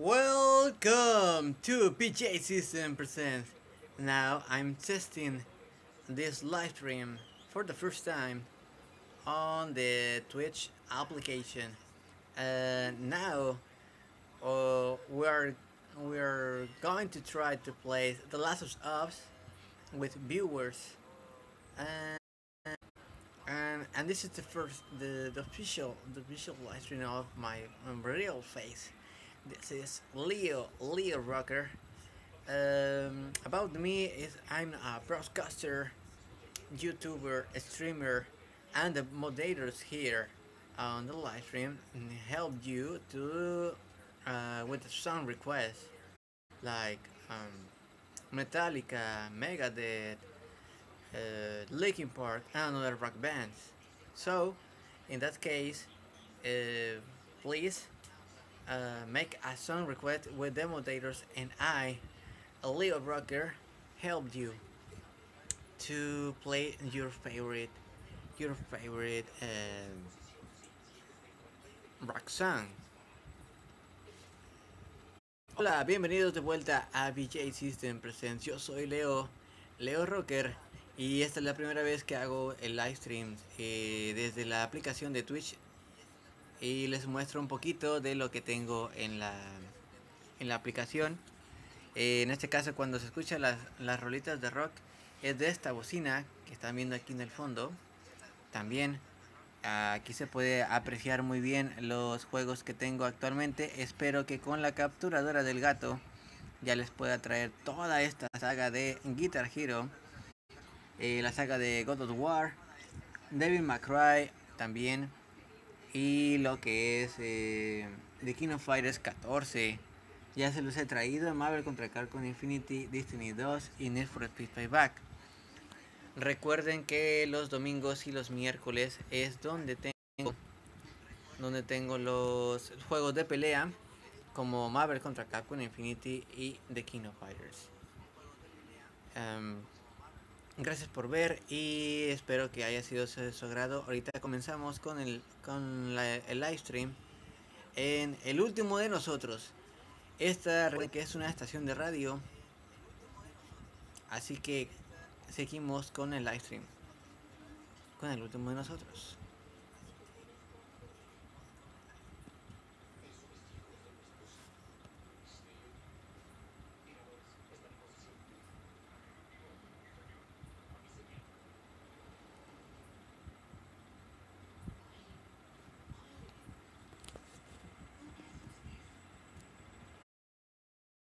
Welcome to PJ System Presents. Now I'm testing this live stream for the first time on the Twitch application. And now uh, we're we're going to try to play The Last of Us with viewers. And and, and this is the first the, the official the official live stream of my real face. This is Leo Leo Rocker. Um, about me is I'm a broadcaster, YouTuber, streamer, and the moderators here on the live stream help you to uh, with some requests like um, Metallica, Megadeth, uh, Linkin Park, and other rock bands. So, in that case, uh, please uh, make a song request with the moderators, and I, a Leo Rocker, help you to play your favorite, your favorite um, rock song. Hola, bienvenidos de vuelta a BJ System Presents. Yo soy Leo, Leo Rocker, y esta es la primera vez que hago el live stream eh, desde la aplicación de Twitch. Y les muestro un poquito de lo que tengo en la, en la aplicación. Eh, en este caso, cuando se escuchan las, las rolitas de rock, es de esta bocina que están viendo aquí en el fondo. También aquí se puede apreciar muy bien los juegos que tengo actualmente. Espero que con la capturadora del gato ya les pueda traer toda esta saga de Guitar Hero, eh, la saga de God of War, Devil May también, y lo que es eh, The King of Fighters 14. Ya se los he traído Marvel contra Capcom Infinity, Destiny 2 y Need for Speed Payback. Recuerden que los domingos y los miércoles es donde tengo donde tengo los juegos de pelea como Marvel contra Capcom Infinity y The King of Fighters. Um, gracias por ver y espero que haya sido de su agrado. Ahorita comenzamos con el con la, el live stream en el último de nosotros. Esta que es una estación de radio. Así que seguimos con el live stream. Con el último de nosotros.